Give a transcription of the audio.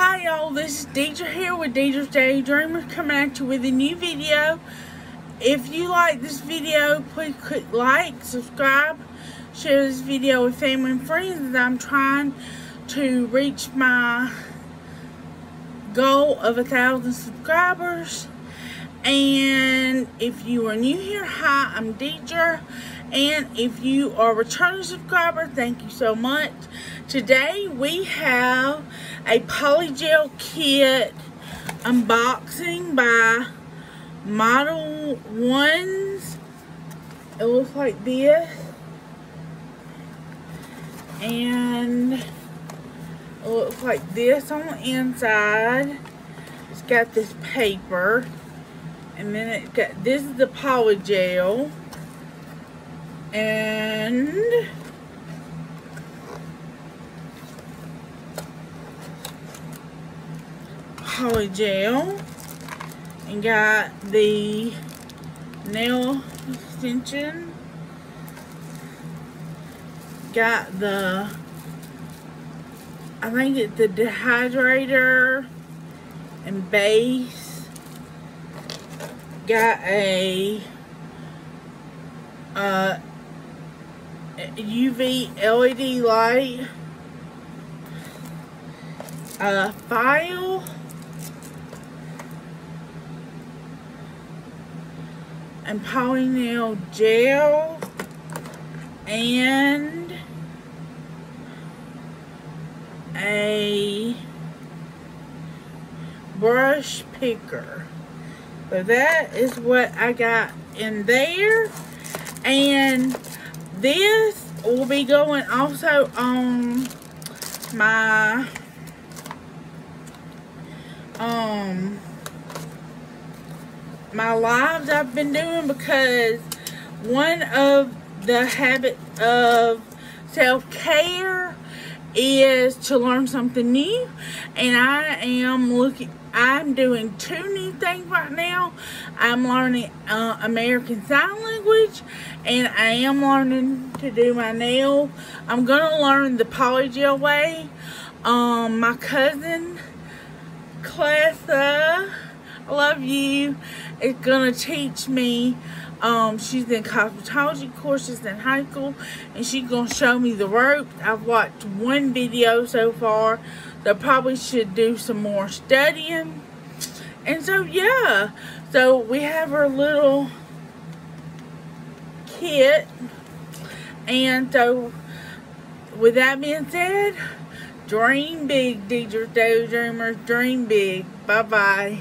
Hi y'all, this is Deidra here with Deidra's Daydreamers coming at you with a new video. If you like this video, please click like, subscribe, share this video with family and friends I'm trying to reach my goal of a thousand subscribers. And if you are new here, hi, I'm Deidra. And if you are a returning subscriber, thank you so much. Today we have a polygel kit unboxing by Model Ones. It looks like this. And it looks like this on the inside. It's got this paper. And then it got, this is the power gel. And power polygel and got the nail extension. Got the I think it's the dehydrator and base got a uh, UV LED light a file and polynail gel and a brush picker. So that is what I got in there. And this will be going also on my um my lives I've been doing because one of the habits of self-care is to learn something new. And I am looking I'm doing two new things right now. I'm learning uh, American Sign Language and I am learning to do my nail. I'm gonna learn the polygel way. Um my cousin Classa I love you is gonna teach me um, she's in cosmetology courses in high school and she's gonna show me the ropes. I've watched one video so far so probably should do some more studying. And so yeah. So we have our little kit. And so with that being said dream big Deidra. Daydreamers dream big. Bye bye